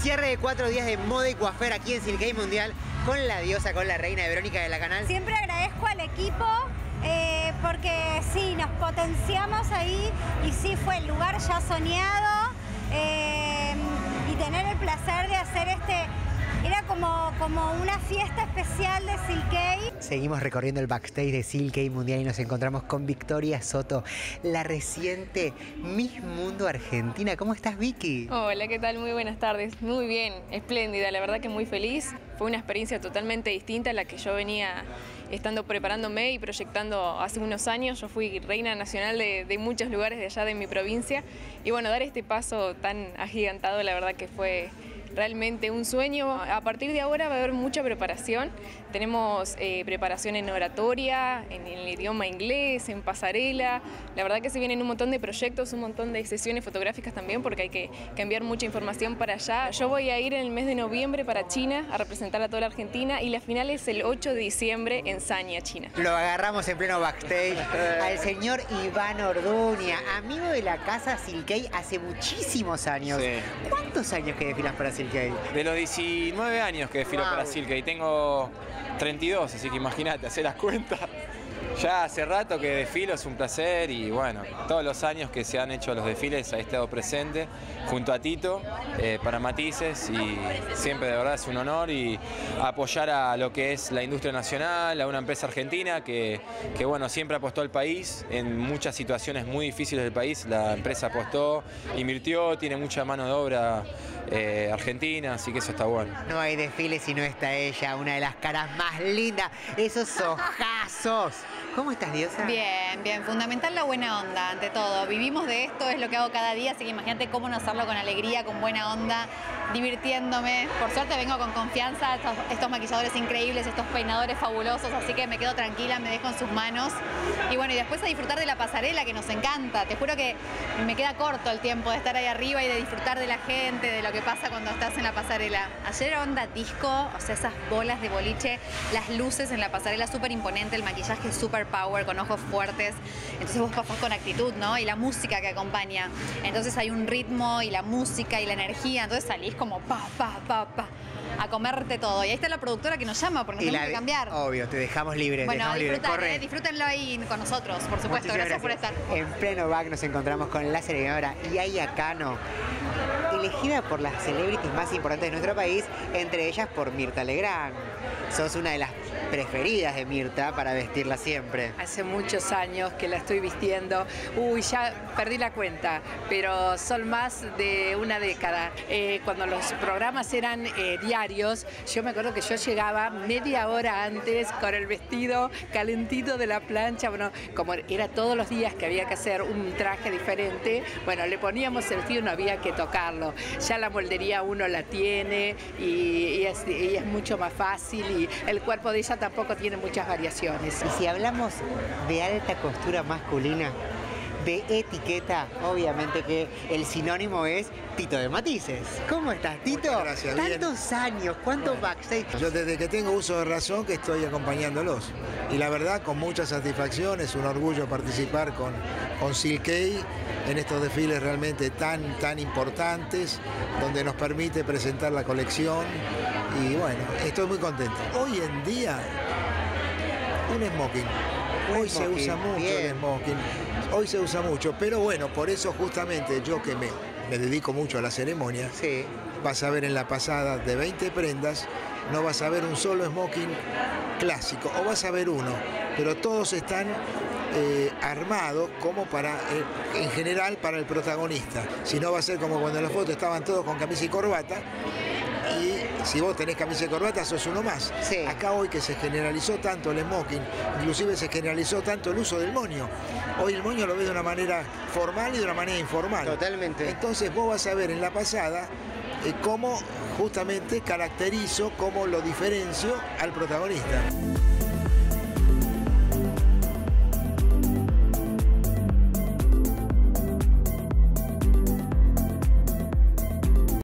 Cierre de cuatro días de moda y coafer aquí en Silkei Mundial con la diosa, con la reina Verónica de la Canal. Siempre agradezco al equipo eh, porque sí, nos potenciamos ahí y sí fue el lugar ya soñado eh, y tener el placer de hacer este era como, como una fiesta especial de Silkei. Seguimos recorriendo el backstage de Silkei Mundial y nos encontramos con Victoria Soto, la reciente Miss Mundo Argentina. ¿Cómo estás, Vicky? Hola, ¿qué tal? Muy buenas tardes. Muy bien, espléndida, la verdad que muy feliz. Fue una experiencia totalmente distinta a la que yo venía estando preparándome y proyectando hace unos años. Yo fui reina nacional de, de, muchos lugares de allá de mi provincia y bueno, dar este paso tan agigantado, la verdad que fue realmente un sueño. A partir de ahora va a haber mucha preparación. Tenemos eh, preparación en oratoria, en el idioma inglés, en pasarela. La verdad que se vienen un montón de proyectos, un montón de sesiones fotográficas también porque hay que cambiar mucha información para allá. Yo voy a ir en el mes de noviembre para China a representar a toda la Argentina y la final es el 8 de diciembre en Sanya, China. Lo agarramos en pleno backstage al señor Iván Orduña, amigo de la casa Silkei hace muchísimos años. Sí. ¿Cuántos años que desfilas para Silkei? De los 19 años que desfilo Wow. para Silkei. Tengo 32, así que imagínate, hacer las cuentas. Ya hace rato que desfilo, es un placer y bueno, todos los años que se han hecho los desfiles he estado presente junto a Tito eh, para Matices y siempre de verdad es un honor y apoyar a lo que es la industria nacional, a una empresa argentina que, que bueno, siempre apostó al país en muchas situaciones muy difíciles del país, la empresa apostó, invirtió, tiene mucha mano de obra eh, argentina, así que eso está bueno. No hay desfile si no está ella, una de las caras más lindas, esos ojazos. ¿Cómo estás, diosa? Bien, bien. Fundamental la buena onda, ante todo. Vivimos de esto, es lo que hago cada día, así que imagínate cómo no hacerlo con alegría, con buena onda, divirtiéndome. Por suerte vengo con confianza, estos, maquilladores increíbles, estos peinadores fabulosos, así que me quedo tranquila, me dejo en sus manos. Y bueno, y después a disfrutar de la pasarela que nos encanta. Te juro que me queda corto el tiempo de estar ahí arriba y de disfrutar de la gente, de lo que pasa cuando estás en la pasarela. Ayer onda disco, o sea, esas bolas de boliche, las luces en la pasarela súper imponente, el maquillaje súper power, con ojos fuertes. Entonces vos pasás con actitud, ¿no? Y la música que acompaña. Entonces hay un ritmo y la música y la energía. Entonces salís como pa, pa, pa, pa, a comerte todo. Y ahí está la productora que nos llama porque nos tenemos que cambiar. Obvio, te dejamos libre, Bueno, dejamos disfrutar, eh, disfrútenlo ahí con nosotros, por supuesto. Gracias, por estar. En pleno back nos encontramos con la serenadora Yaya Cano, elegida por las celebrities más importantes de nuestro país, entre ellas por Mirta Legrand. Sos una de las preferidas de Mirta para vestirla siempre. Hace muchos años que la estoy vistiendo. Uy, ya perdí la cuenta, pero son más de una década. Eh, cuando los programas eran eh, diarios, yo me acuerdo que yo llegaba media hora antes con el vestido calentito de la plancha. Bueno, como era todos los días que había que hacer un traje diferente, bueno, le poníamos el vestido no había que tocarlo. Ya la moldería uno la tiene y, es, mucho más fácil y el cuerpo de tampoco tiene muchas variaciones. Y si hablamos de alta costura masculina, de etiqueta, obviamente que el sinónimo es Tito de Matices. ¿Cómo estás, Tito? Gracias, bien. Tantos años, ¿cuánto backstage? Yo desde que tengo uso de razón que estoy acompañándolos. Y la verdad, con mucha satisfacción, es un orgullo participar con, con Silkei en estos desfiles realmente tan, tan importantes, donde nos permite presentar la colección. Y bueno, estoy muy contento. Hoy en día, un smoking. Un Hoy se smoking, usa mucho bien. el smoking. Hoy se usa mucho, pero bueno, por eso justamente yo que me, me dedico mucho a la ceremonia, Sí. vas a ver en la pasada de 20 prendas, no vas a ver un solo smoking clásico, o vas a ver uno, pero todos están eh, armados como para, eh, en general, para el protagonista. Si no va a ser como cuando en la foto estaban todos con camisa y corbata, si vos tenés camisa y corbata sos uno más. Sí. Acá hoy que se generalizó tanto el smoking, inclusive se generalizó tanto el uso del moño. Hoy el moño lo ves de una manera formal y de una manera informal. Totalmente. Entonces vos vas a ver en la pasada eh, cómo justamente caracterizo, cómo lo diferencio al protagonista.